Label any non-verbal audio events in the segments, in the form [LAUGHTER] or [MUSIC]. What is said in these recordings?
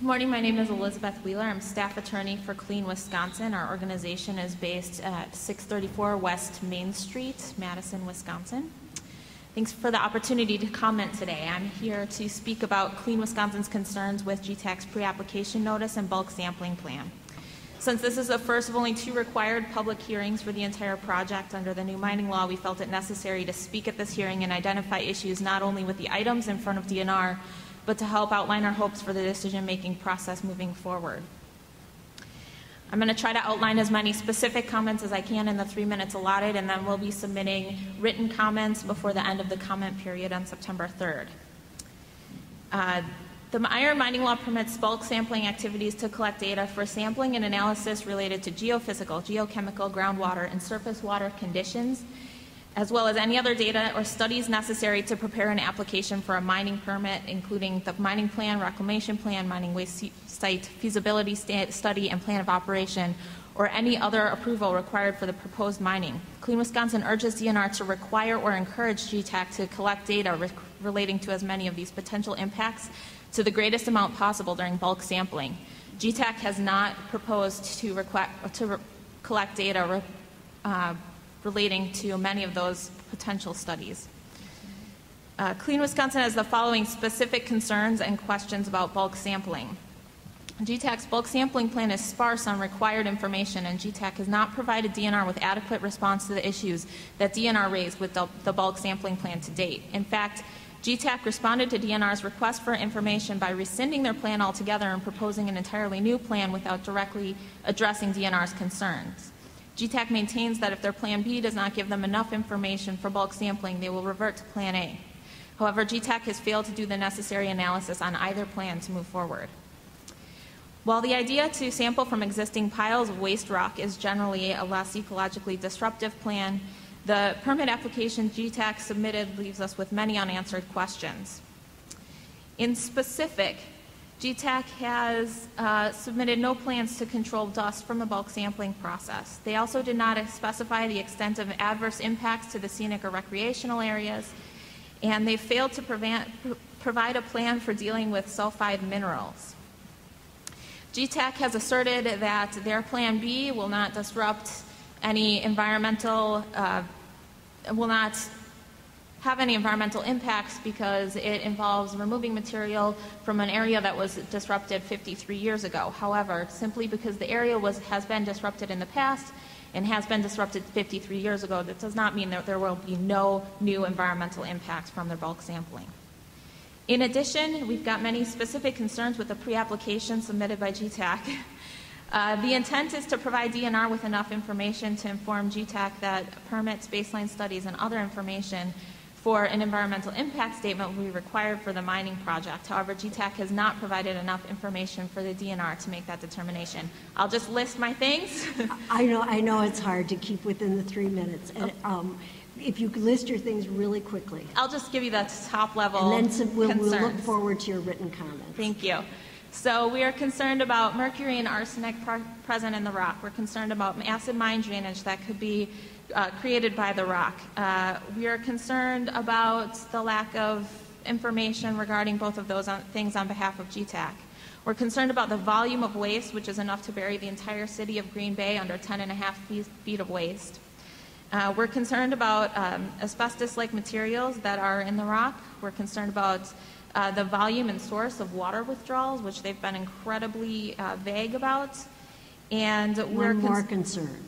Good morning. My name is Elizabeth Wheeler. I'm staff attorney for Clean Wisconsin. Our organization is based at 634 West Main Street, Madison, Wisconsin. Thanks for the opportunity to comment today. I'm here to speak about Clean Wisconsin's concerns with GTAC's pre-application notice and bulk sampling plan. Since this is the first of only two required public hearings for the entire project under the new mining law, we felt it necessary to speak at this hearing and identify issues not only with the items in front of DNR, but to help outline our hopes for the decision-making process moving forward. I'm going to try to outline as many specific comments as I can in the three minutes allotted, and then we'll be submitting written comments before the end of the comment period on September 3rd. Uh, the iron mining law permits bulk sampling activities to collect data for sampling and analysis related to geophysical, geochemical, groundwater, and surface water conditions, as well as any other data or studies necessary to prepare an application for a mining permit, including the mining plan, reclamation plan, mining waste site feasibility study, and plan of operation, or any other approval required for the proposed mining. Clean Wisconsin urges DNR to require or encourage GTAC to collect data re- relating to as many of these potential impacts to the greatest amount possible during bulk sampling. GTAC has not proposed to, to collect data uh, relating to many of those potential studies. Uh, Clean Wisconsin has the following specific concerns and questions about bulk sampling. GTAC's bulk sampling plan is sparse on required information, and GTAC has not provided DNR with adequate response to the issues that DNR raised with the, the bulk sampling plan to date. In fact, GTAC responded to DNR's request for information by rescinding their plan altogether and proposing an entirely new plan without directly addressing DNR's concerns. GTAC maintains that if their Plan B does not give them enough information for bulk sampling, they will revert to Plan A. However, GTAC has failed to do the necessary analysis on either plan to move forward. While the idea to sample from existing piles of waste rock is generally a less ecologically disruptive plan, the permit application GTAC submitted leaves us with many unanswered questions. In specific, GTAC has uh, submitted no plans to control dust from the bulk sampling process. They also did not specify the extent of adverse impacts to the scenic or recreational areas, and they failed to prevent, provide a plan for dealing with sulfide minerals. GTAC has asserted that their Plan B will not disrupt any environmental, uh, will not have any environmental impacts because it involves removing material from an area that was disrupted 53 years ago. However, simply because the area was, has been disrupted in the past and has been disrupted 53 years ago, that does not mean that there will be no new environmental impacts from their bulk sampling. In addition, we've got many specific concerns with the pre-application submitted by GTAC. [LAUGHS] Uh, the intent is to provide DNR with enough information to inform GTAC that permits, baseline studies, and other information for an environmental impact statement will be required for the mining project. However, GTAC has not provided enough information for the DNR to make that determination. I'll just list my things. [LAUGHS] I know, I know it's hard to keep within the three minutes. And, um, if you could list your things really quickly. I'll just give you the top level And then some- we'll, we'll look concerns. forward to your written comments. Thank you. So we are concerned about mercury and arsenic pre- present in the rock. We're concerned about acid mine drainage that could be uh, created by the rock. Uh, we are concerned about the lack of information regarding both of those on, things on behalf of GTAC. We're concerned about the volume of waste, which is enough to bury the entire city of Green Bay under 10 and a half feet, feet of waste. Uh, we're concerned about um, asbestos-like materials that are in the rock. We're concerned about uh, the volume and source of water withdrawals, which they've been incredibly uh, vague about. And we're One more cons- concern.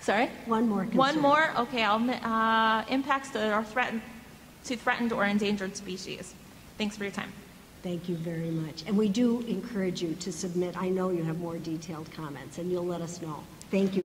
sorry. One more concern. One more. Okay. Uh, impacts that are threatened to threatened or endangered species. Thanks for your time. Thank you very much. And we do encourage you to submit, I know you have more detailed comments, and you'll let us know. Thank you.